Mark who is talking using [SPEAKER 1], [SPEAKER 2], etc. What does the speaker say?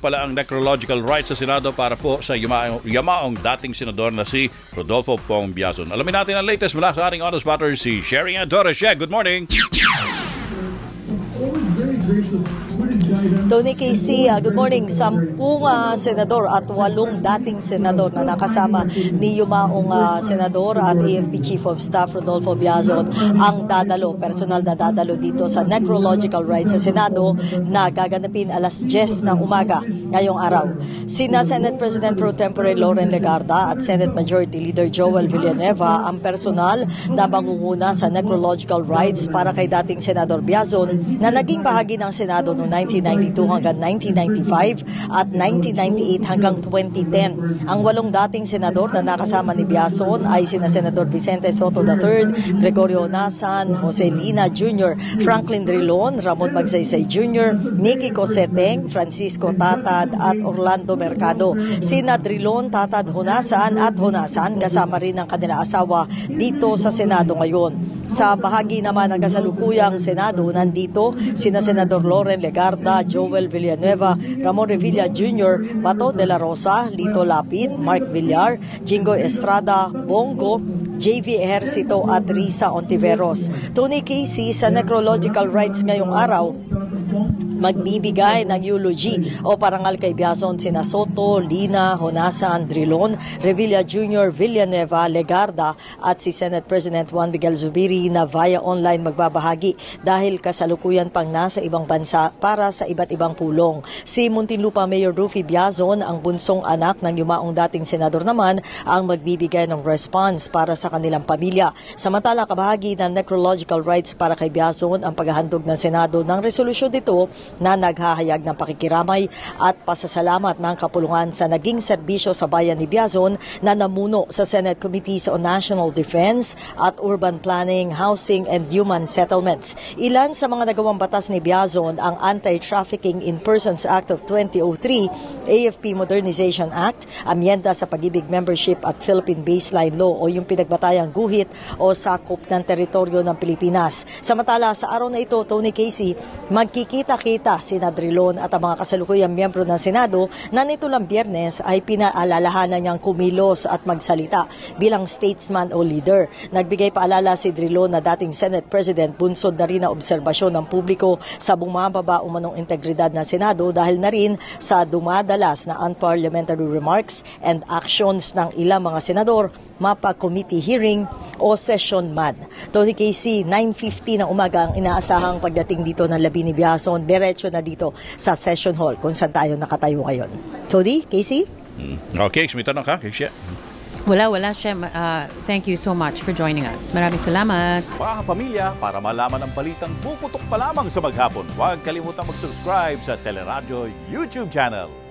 [SPEAKER 1] pala ang necrological rights sa Senado para po sa yumaong, yumaong dating senador na si Rodolfo Pong Biazon. Alamin natin ang latest mula sa ating honest butter si Sherry Torres. Yeah, good morning!
[SPEAKER 2] Tony Casey, uh, good morning. Sampung uh, senador at walong dating senador na nakasama ni Yumaong uh, senador at AFP Chief of Staff Rodolfo Biazon ang dadalo, personal na dadalo dito sa necrological rights sa Senado na gaganapin alas 10 ng umaga ngayong araw. Sina Senate President Pro Tempore Lauren Legarda at Senate Majority Leader Joel Villanueva ang personal na mangunguna sa necrological rights para kay dating Senador Biazon na naging bahagi ng Senado noong 1992 hanggang 1995 at 1998 hanggang 2010. Ang walong dating senador na nakasama ni Biason ay sina Senador Vicente Soto III, Gregorio Nasan, Jose Lina Jr., Franklin Drilon, Ramon Magsaysay Jr., Nicky Coseteng, Francisco Tatad at Orlando Mercado. Sina Drilon, Tatad, Hunasan at Hunasan kasama rin ang kanila asawa dito sa Senado ngayon. Sa bahagi naman ng kasalukuyang Senado, nandito sina Senador Loren Legarda, Joel Villanueva, Ramon Revilla Jr., Bato de la Rosa, Lito Lapid, Mark Villar, Jingo Estrada, Bongo, JV Ejercito at Risa Ontiveros. Tony Casey sa necrological rights ngayong araw, magbibigay ng eulogy o parangal kay Biazon sina Soto, Lina, Honasan, Drilon, Revilla Jr., Villanueva, Legarda at si Senate President Juan Miguel Zubiri na via online magbabahagi dahil kasalukuyan pang nasa ibang bansa para sa iba't ibang pulong. Si Muntinlupa Mayor Rufy Biazon, ang bunsong anak ng yumaong dating senador naman, ang magbibigay ng response para sa kanilang pamilya. Samantala, kabahagi ng necrological rights para kay Biazon ang paghahandog ng Senado ng resolusyon dito na naghahayag ng pakikiramay at pasasalamat ng kapulungan sa naging serbisyo sa bayan ni Biazon na namuno sa Senate Committees on National Defense at Urban Planning, Housing and Human Settlements. Ilan sa mga nagawang batas ni Biazon ang Anti-Trafficking in Persons Act of 2003, AFP Modernization Act, amyenda sa pag-ibig membership at Philippine Baseline Law o yung pinagbatayang guhit o sakop ng teritoryo ng Pilipinas. Samantala, sa araw na ito, Tony Casey, magkikita-kita si Nadrilon at ang mga kasalukuyang miyembro ng Senado na nito lang biyernes ay pinaalalahanan niyang kumilos at magsalita bilang statesman o leader. Nagbigay paalala si Drilon na dating Senate President bunsod na rin na obserbasyon ng publiko sa bumababa umanong integridad ng Senado dahil na rin sa dumadalas na unparliamentary remarks and actions ng ilang mga senador mapa committee hearing o session man. Tony Casey, 9.50 ng umaga ang inaasahang pagdating dito ng Labi ni Biason. Diretso na dito sa session hall kung saan tayo nakatayo ngayon. Tony, Casey?
[SPEAKER 1] Hmm. Okay, may tanong ka, Casey?
[SPEAKER 3] Wala, wala, Shem. Uh, thank you so much for joining us. Maraming salamat.
[SPEAKER 1] Mga kapamilya, para malaman ang balitang buputok pa lamang sa maghapon, huwag kalimutang mag-subscribe sa Teleradyo YouTube channel.